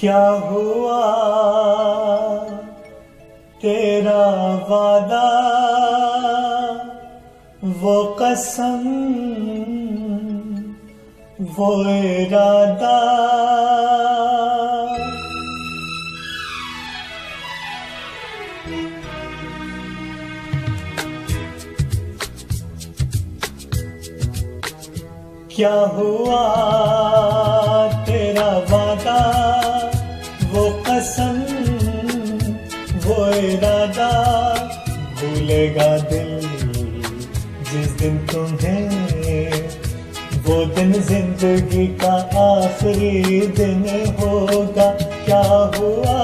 क्या हुआ? तेरा वादा वो कसम वो इरादा। क्या हुआ? भूलेगा दिल जिस दिन तुम्हें, वो दिन ज़िंदगी का आखिरी दिन होगा। क्या हुआ?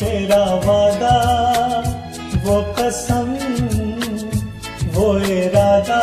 तेरा वादा, वो कसम, वो इरादा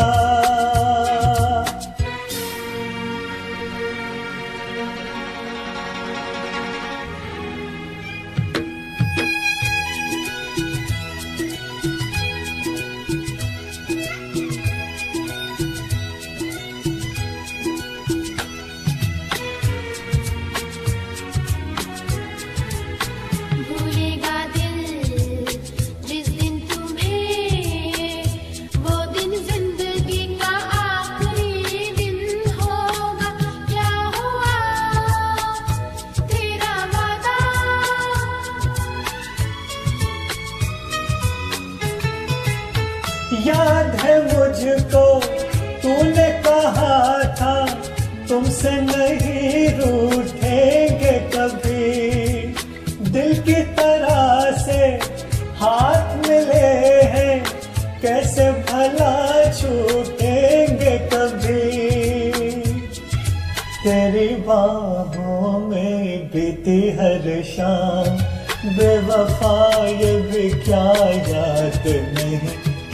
याद है मुझको, तूने कहा था, तुमसे नहीं रूठेंगे कभी। दिल की तरह से हाथ मिले हैं, कैसे भला छूटेंगे कभी। तेरी बाहों में बीती हर शाम, बेवफा ये भी क्या याद नहीं।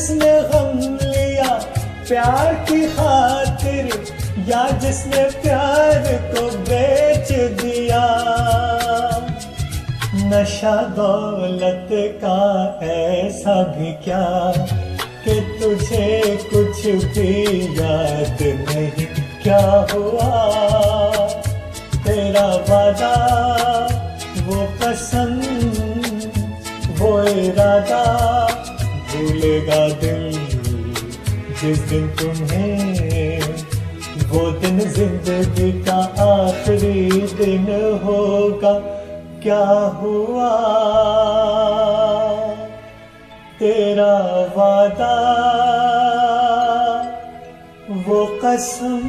जिसने गम लिया प्यार की खातिर, या जिसने प्यार को बेच दिया। नशा दौलत का ऐसा भी क्या कि तुझे कुछ भी याद नहीं, क्या हुआ? तेरा वादा, वो कसम वो इरादा। भूलेगा दिल जिस दिन तुम्हें, वो दिन ज़िंदगी का आखिरी दिन होगा। क्या हुआ? तेरा वादा, वो कसम